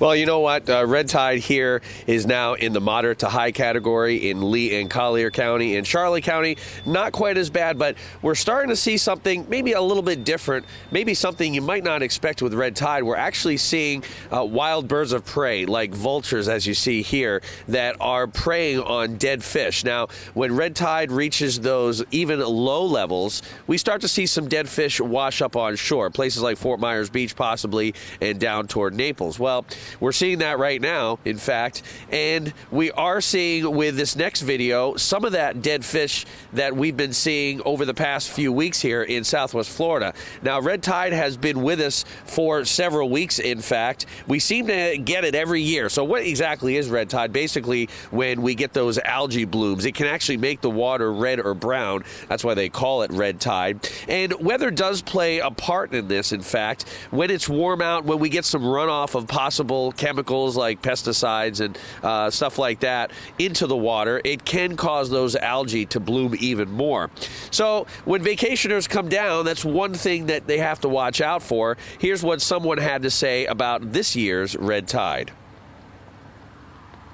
Well, you know what? Uh, red tide here is now in the moderate to high category in Lee and Collier County. In Charlotte County, not quite as bad, but we're starting to see something maybe a little bit different, maybe something you might not expect with red tide. We're actually seeing uh, wild birds of prey, like vultures, as you see here, that are preying on dead fish. Now, when red tide reaches those even low levels, we start to see some dead fish wash up on shore, places like Fort Myers Beach, possibly, and down toward Naples. Well, we're seeing that right now, in fact, and we are seeing with this next video some of that dead fish that we've been seeing over the past few weeks here in Southwest Florida. Now, red tide has been with us for several weeks, in fact. We seem to get it every year. So, what exactly is red tide? Basically, when we get those algae blooms, it can actually make the water red or brown. That's why they call it red tide. And weather does play a part in this, in fact. When it's warm out, when we get some runoff of possible chemicals like pesticides and uh, stuff like that into the water, it can cause those algae to bloom even more. So when vacationers come down, that's one thing that they have to watch out for. Here's what someone had to say about this year's red tide.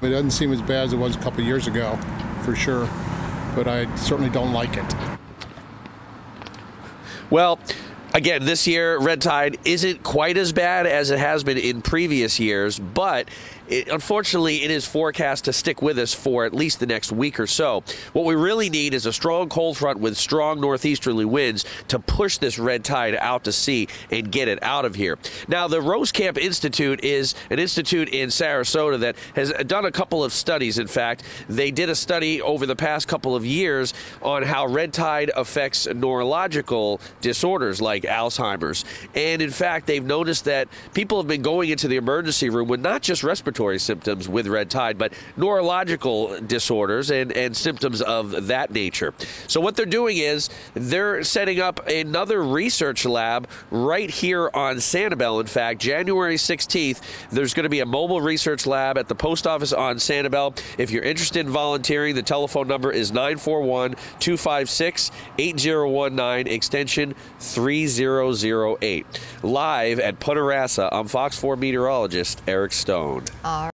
It doesn't seem as bad as it was a couple years ago, for sure, but I certainly don't like it. Well, again, this year, red tide isn't quite as bad as it has been in previous years, but it, unfortunately, it is forecast to stick with us for at least the next week or so. What we really need is a strong cold front with strong northeasterly winds to push this red tide out to sea and get it out of here. Now, the Roskamp Institute is an institute in Sarasota that has done a couple of studies. In fact, they did a study over the past couple of years on how red tide affects neurological disorders like Alzheimer's. And in fact, they've noticed that people have been going into the emergency room with not just respiratory symptoms with red tide, but neurological disorders and, and symptoms of that nature. So, what they're doing is they're setting up another research lab right here on Sanibel. In fact, January 16th, there's going to be a mobile research lab at the post office on Sanibel. If you're interested in volunteering, the telephone number is 941 256 8019, extension 3008. Live at Punta Rassa, I'm Fox 4 meteorologist Eric Stone. All